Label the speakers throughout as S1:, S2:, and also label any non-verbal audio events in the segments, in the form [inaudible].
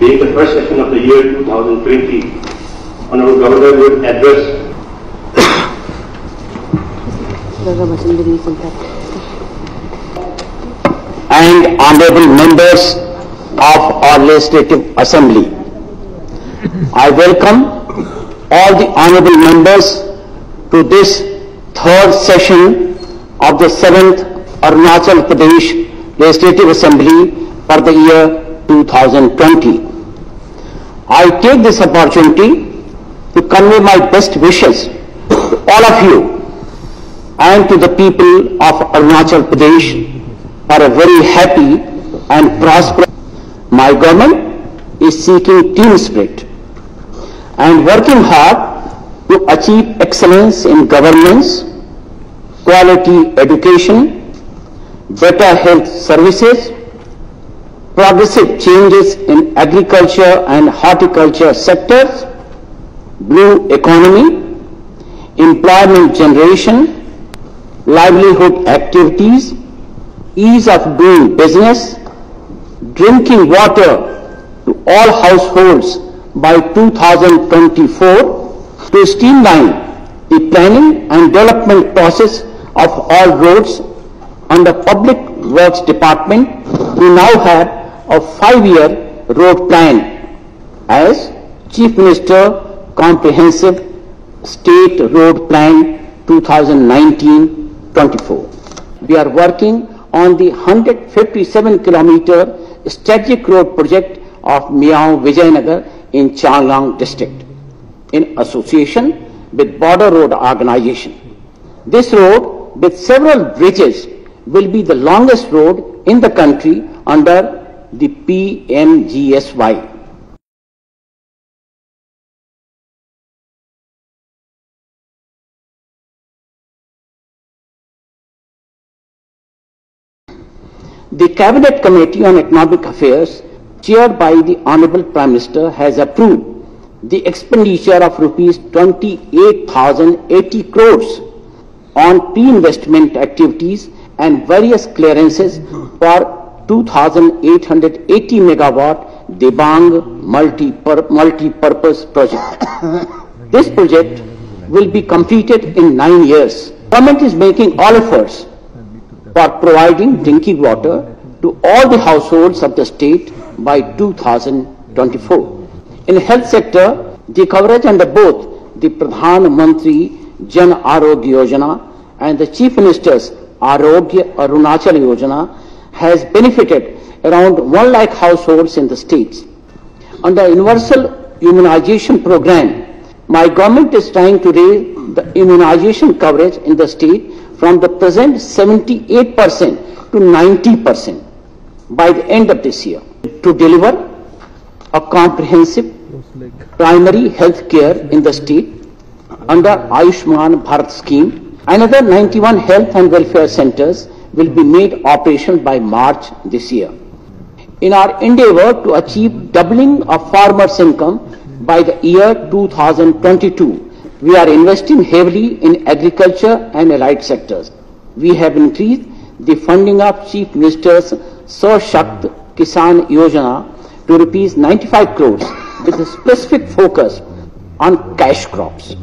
S1: being the first session of the year 2020, Honorable Governor will address
S2: and honorable members of our legislative assembly. I welcome all the honorable members to this third session of the 7th Arunachal Pradesh Legislative Assembly for the year 2020. I take this opportunity to convey my best wishes to all of you and to the people of Arunachal Pradesh for a very happy and prosperous. My government is seeking team spirit and working hard to achieve excellence in governance, quality education, better health services, progressive changes in agriculture and horticulture sectors, blue economy, employment generation, livelihood activities, ease of doing business, drinking water to all households by 2024 to streamline the planning and development process of all roads under Public Works Department. We now have a five-year road plan as Chief Minister Comprehensive State Road Plan 2019-24. We are working on the 157 kilometer strategic road project of Miao Vijayanagar in Changlang district in association with Border Road Organization. This road with several bridges will be the longest road in the country under the PMGSY. The Cabinet Committee on Economic Affairs, chaired by the Honorable Prime Minister, has approved the expenditure of rupees 28,080 crores on pre-investment activities and various clearances for 2,880 megawatt Dibang multi-pur- multi-purpose project. [coughs] this project will be completed in nine years. Government is making all efforts for providing drinking water to all the households of the state by 2024. In health sector, the coverage under both the Pradhan Mantri Jan Arogya Yojana and the Chief Minister's Arogya Arunachal Yojana has benefited around 1 lakh households in the states. Under Universal Immunization Program, my government is trying to raise the immunization coverage in the state from the present 78% to 90% by the end of this year to deliver a comprehensive primary health care in the state under Ayushman Bharat scheme. Another 91 health and welfare centers will be made operational by March this year. In our endeavor to achieve doubling of farmers' income by the year 2022, we are investing heavily in agriculture and allied sectors. We have increased the funding of Chief Minister's Sashakt Kisan Yojana to rupees 95 crores with a specific focus on cash crops.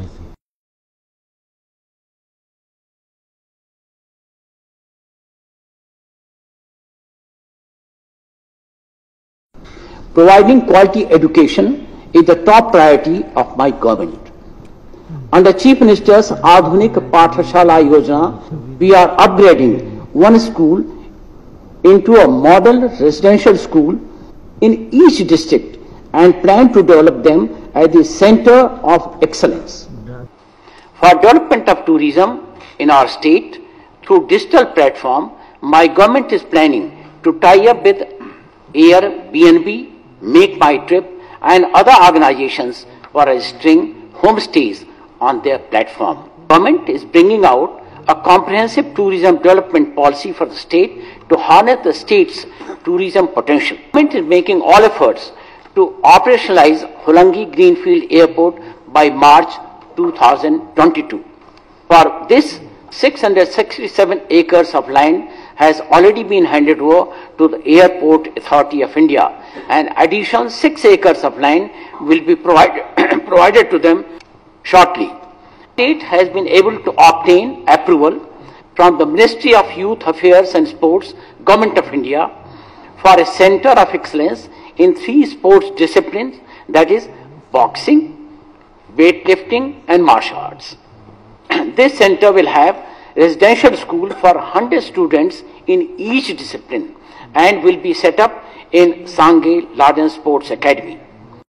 S2: Providing quality education is the top priority of my government. Under Chief Minister's Adhunik Pathashala Yojana, we are upgrading one school into a model residential school in each district and plan to develop them as the center of excellence. For development of tourism in our state through digital platform, my government is planning to tie up with Airbnb, Make My Trip and other organizations for registering homestays on their platform. Government is bringing out a comprehensive tourism development policy for the state to harness the state's tourism potential. Government is making all efforts to operationalize Hollongi Greenfield Airport by March 2022. For this, 667 acres of land has already been handed over to the Airport Authority of India and additional 6 acres of land will be provided, [coughs] provided to them shortly. State has been able to obtain approval from the Ministry of Youth Affairs and Sports, Government of India, for a center of excellence in three sports disciplines that is boxing, weightlifting and martial arts. [coughs] this center will have residential school for 100 students in each discipline and will be set up in Sangey Lhaden Sports Academy.